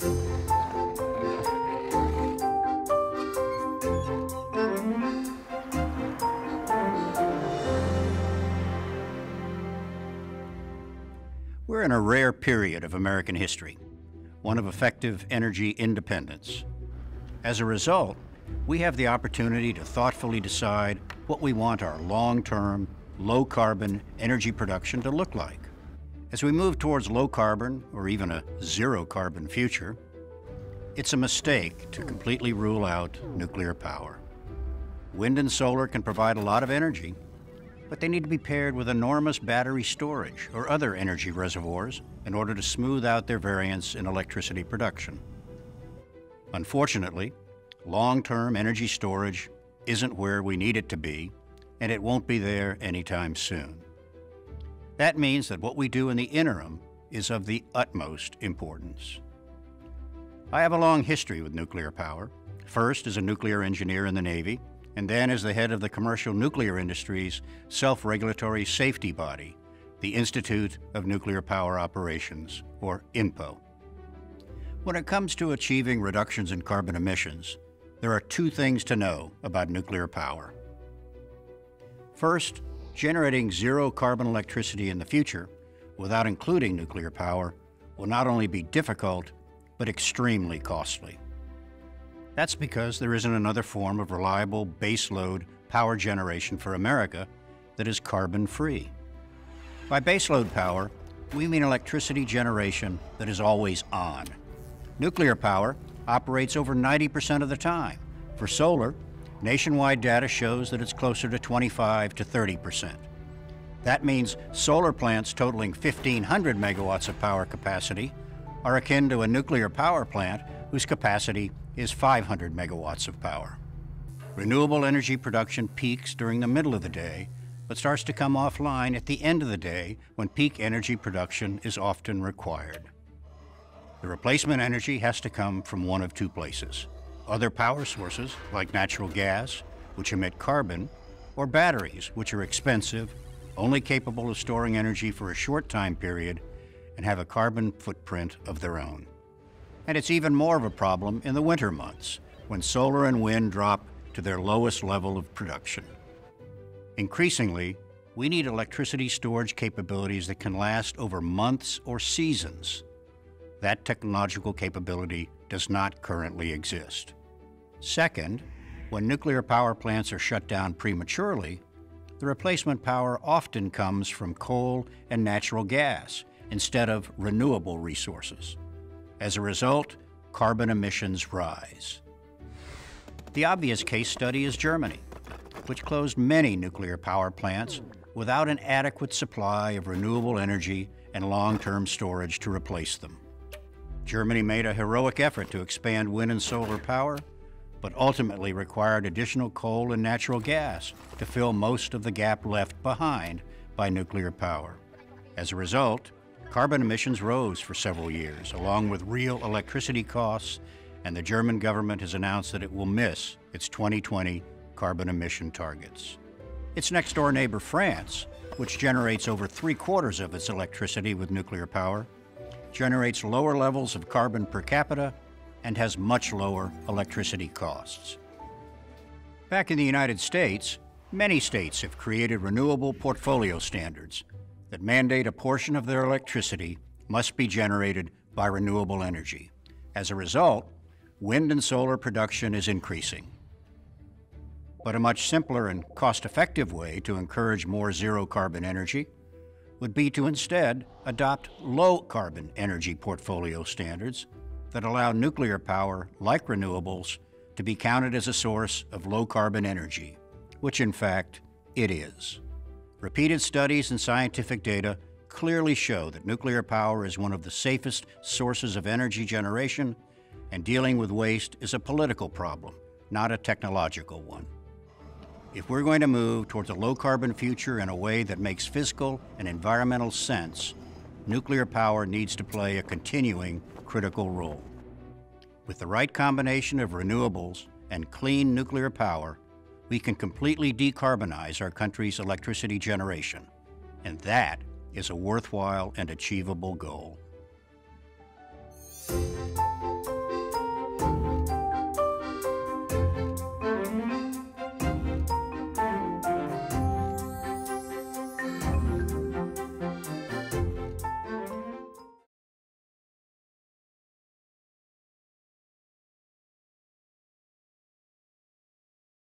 We're in a rare period of American history, one of effective energy independence. As a result, we have the opportunity to thoughtfully decide what we want our long-term, low-carbon energy production to look like. As we move towards low-carbon or even a zero-carbon future, it's a mistake to completely rule out nuclear power. Wind and solar can provide a lot of energy, but they need to be paired with enormous battery storage or other energy reservoirs in order to smooth out their variance in electricity production. Unfortunately, long-term energy storage isn't where we need it to be, and it won't be there anytime soon. That means that what we do in the interim is of the utmost importance. I have a long history with nuclear power, first as a nuclear engineer in the Navy, and then as the head of the commercial nuclear industry's self-regulatory safety body, the Institute of Nuclear Power Operations, or INPO. When it comes to achieving reductions in carbon emissions, there are two things to know about nuclear power. First, generating zero carbon electricity in the future, without including nuclear power, will not only be difficult, but extremely costly. That's because there isn't another form of reliable baseload power generation for America that is carbon free. By baseload power, we mean electricity generation that is always on. Nuclear power operates over 90% of the time. For solar, nationwide data shows that it's closer to 25 to 30%. That means solar plants totaling 1,500 megawatts of power capacity are akin to a nuclear power plant whose capacity is 500 megawatts of power. Renewable energy production peaks during the middle of the day, but starts to come offline at the end of the day when peak energy production is often required. The replacement energy has to come from one of two places. Other power sources, like natural gas, which emit carbon, or batteries, which are expensive, only capable of storing energy for a short time period, and have a carbon footprint of their own. And it's even more of a problem in the winter months, when solar and wind drop to their lowest level of production. Increasingly, we need electricity storage capabilities that can last over months or seasons. That technological capability does not currently exist. Second, when nuclear power plants are shut down prematurely, the replacement power often comes from coal and natural gas instead of renewable resources. As a result, carbon emissions rise. The obvious case study is Germany, which closed many nuclear power plants without an adequate supply of renewable energy and long-term storage to replace them. Germany made a heroic effort to expand wind and solar power, but ultimately required additional coal and natural gas to fill most of the gap left behind by nuclear power. As a result, Carbon emissions rose for several years, along with real electricity costs, and the German government has announced that it will miss its 2020 carbon emission targets. Its next door neighbor, France, which generates over three quarters of its electricity with nuclear power, generates lower levels of carbon per capita and has much lower electricity costs. Back in the United States, many states have created renewable portfolio standards that mandate a portion of their electricity must be generated by renewable energy. As a result, wind and solar production is increasing. But a much simpler and cost-effective way to encourage more zero-carbon energy would be to instead adopt low-carbon energy portfolio standards that allow nuclear power, like renewables, to be counted as a source of low-carbon energy, which in fact it is. Repeated studies and scientific data clearly show that nuclear power is one of the safest sources of energy generation, and dealing with waste is a political problem, not a technological one. If we're going to move towards a low-carbon future in a way that makes fiscal and environmental sense, nuclear power needs to play a continuing critical role. With the right combination of renewables and clean nuclear power, we can completely decarbonize our country's electricity generation. And that is a worthwhile and achievable goal.